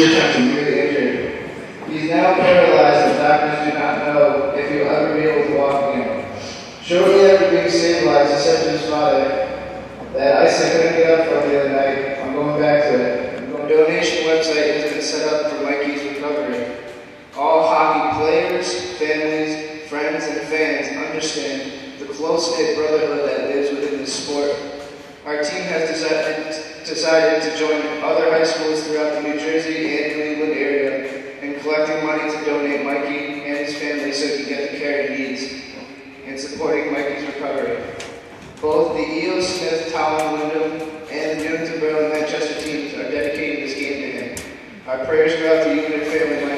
Dear Captain. New and New England area and collecting money to donate Mikey and his family so he can get the care he needs and supporting Mikey's recovery. Both the E.O. Smith, Tolland, Windham, and the Newington Berlin Manchester teams are dedicating this game to him. Our prayers go out to you and your family,